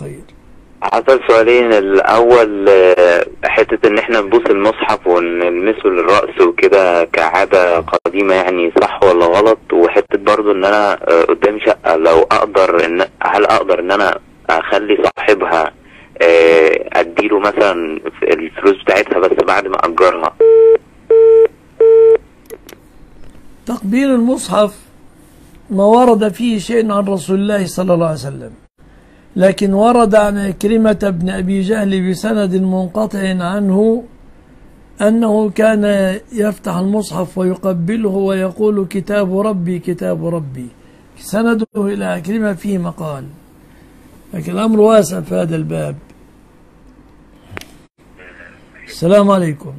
خير حصل سؤالين. الأول آه، حتة إن إحنا نبوس المصحف ونلمسه للرأس وكده كعادة قديمة يعني صح ولا غلط؟ وحتة برضو إن أنا آه، قدامي شقة لو أقدر إن هل أقدر إن أنا أخلي صاحبها آه، أديله مثلا الفلوس بتاعتها بس بعد ما أجرها؟ تقبيل المصحف ما ورد فيه شيء عن رسول الله صلى الله عليه وسلم. لكن ورد عن كلمة بن أبي جهل بسند منقطع عنه أنه كان يفتح المصحف ويقبله ويقول كتاب ربي كتاب ربي. سنده إلى كلمة فيه مقال. لكن الأمر واسع في هذا الباب. السلام عليكم.